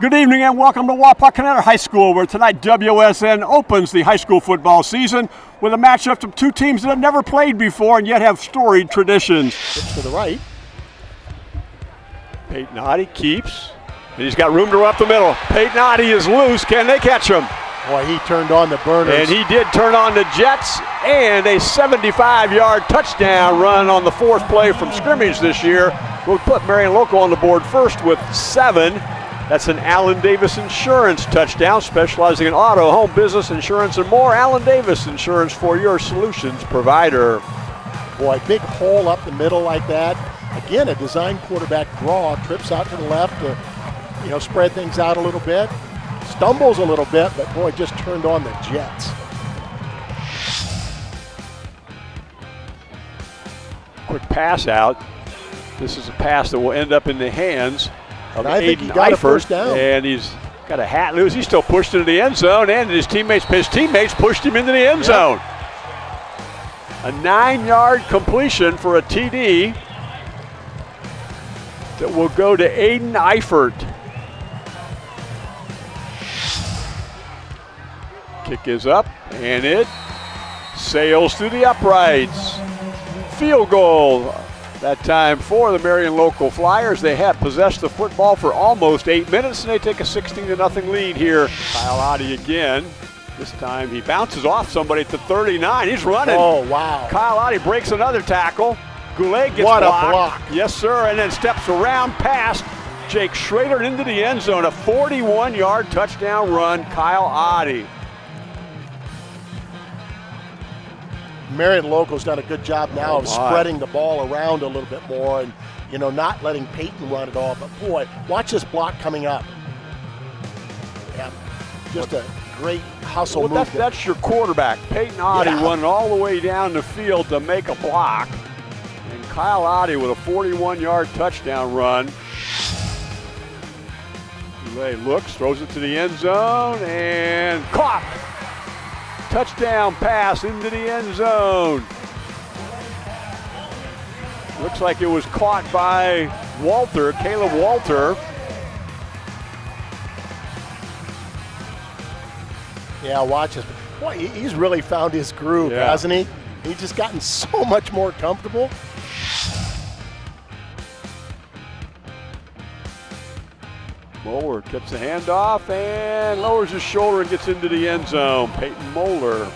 Good evening and welcome to Wapakoneta High School, where tonight WOSN opens the high school football season with a matchup of two teams that have never played before and yet have storied traditions. to the right. Peyton Oddie keeps, and he's got room to run up the middle. Peyton Oddie is loose. Can they catch him? Boy, he turned on the burners. And he did turn on the Jets and a 75 yard touchdown run on the fourth play from scrimmage this year. We'll put Marion Local on the board first with seven. That's an Allen Davis Insurance touchdown, specializing in auto, home, business insurance, and more. Allen Davis Insurance for your solutions provider. Boy, big hole up the middle like that. Again, a design quarterback draw, trips out to the left to, you know, spread things out a little bit. Stumbles a little bit, but boy, just turned on the Jets. Quick pass out. This is a pass that will end up in the hands of And I think Aiden he got a Eifert, first down. And he's got a hat loose. He's still pushed into the end zone, and his teammates his teammates pushed him into the end Yep. zone. A nine-yard completion for a TD that will go to Aiden Eifert. Kick is up, and it sails through the uprights. Field goal. That time for the Marion Local Flyers. They have possessed the football for almost eight minutes, and they take a 16 to nothing lead here. Kyle Oddie again. This time he bounces off somebody at the 39. He's running. Oh, wow. Kyle Oddie breaks another tackle. Goulet gets What a blocked. block. Yes, sir, and then steps around past Jake Schrader into the end zone. A 41-yard touchdown run. Kyle Oddie. Marion Local's done a good job now Oh, of my. spreading the ball around a little bit more and, you know, not letting Peyton run it all. But boy, watch this block coming up. Yeah, just a great hustle Well, that's, that's your quarterback. Peyton Oddie Yeah. running all the way down the field to make a block. And Kyle Oddie with a 41-yard touchdown run. Looks, throws it to the end zone, and caught. Touchdown pass into the end zone. Looks like it was caught by Walter, Caleb Walter. Yeah, watch this. Boy, he's really found his groove, Yeah. hasn't he? He's just gotten so much more comfortable. Moeller gets the handoff and lowers his shoulder and gets into the end zone. Peyton Moeller,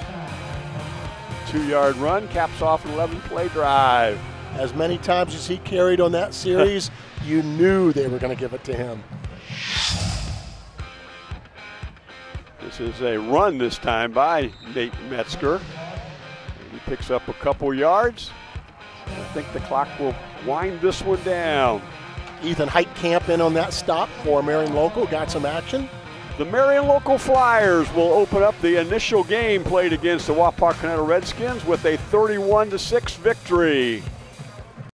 two-yard run, caps off an 11-play drive. As many times as he carried on that series, you knew they were going to give it to him. This is a run this time by Nate Metzger. He picks up a couple yards. I think the clock will wind this one down. Ethan Heitkamp in on that stop for Marion Local, got some action. The Marion Local Flyers will open up the initial game played against the Wapakoneta Redskins with a 31 6 victory.